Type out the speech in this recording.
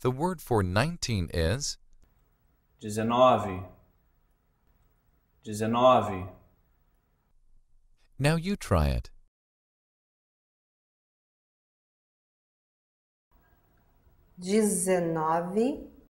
The word for 19 is dezenove, dezenove, Now you try it. dezenove,